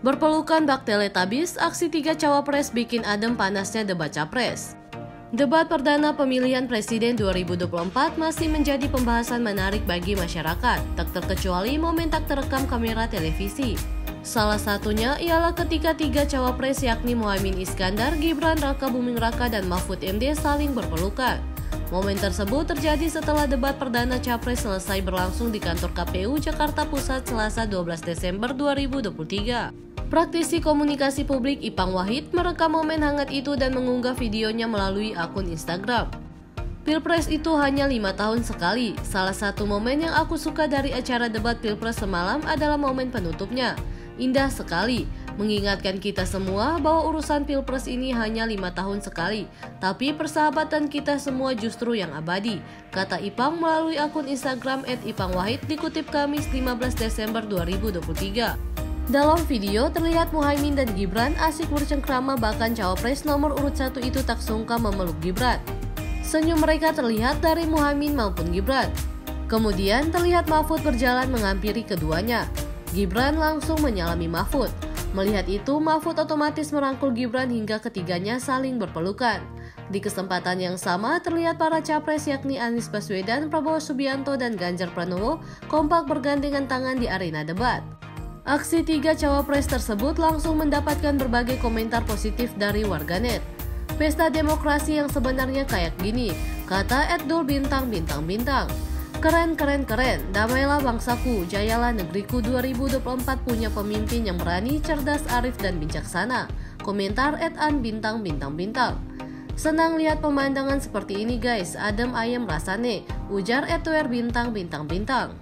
Berpelukan bak teletabis, aksi tiga cawapres bikin adem panasnya debat capres. Debat perdana pemilihan presiden 2024 masih menjadi pembahasan menarik bagi masyarakat, tak terkecuali momen tak terekam kamera televisi. Salah satunya ialah ketika tiga cawapres yakni Muhammad Iskandar, Gibran Raka Buming Raka, dan Mahfud MD saling berpelukan. Momen tersebut terjadi setelah debat perdana capres selesai berlangsung di kantor KPU Jakarta Pusat Selasa 12 Desember 2023. Praktisi komunikasi publik Ipang Wahid merekam momen hangat itu dan mengunggah videonya melalui akun Instagram. Pilpres itu hanya lima tahun sekali. Salah satu momen yang aku suka dari acara debat Pilpres semalam adalah momen penutupnya. Indah sekali, mengingatkan kita semua bahwa urusan Pilpres ini hanya lima tahun sekali, tapi persahabatan kita semua justru yang abadi, kata Ipang melalui akun Instagram @ipangwahid dikutip Kamis 15 Desember 2023. Dalam video, terlihat Muhaimin dan Gibran asik bercengkrama bahkan cawapres nomor urut satu itu tak sungkan memeluk Gibran. Senyum mereka terlihat dari Muhaimin maupun Gibran. Kemudian terlihat Mahfud berjalan menghampiri keduanya. Gibran langsung menyalami Mahfud. Melihat itu, Mahfud otomatis merangkul Gibran hingga ketiganya saling berpelukan. Di kesempatan yang sama, terlihat para capres yakni Anies Baswedan, Prabowo Subianto, dan Ganjar Pranowo kompak bergandengan tangan di arena debat. Aksi tiga cawapres tersebut langsung mendapatkan berbagai komentar positif dari warganet. Pesta demokrasi yang sebenarnya kayak gini, kata Edul Bintang Bintang Bintang. Keren keren keren, damailah bangsaku, jayalah negeriku 2024 punya pemimpin yang berani, cerdas, arif dan bijaksana. Komentar Ed An Bintang Bintang Bintang. Senang lihat pemandangan seperti ini guys, adem ayam rasane, ujar Edward Bintang Bintang Bintang.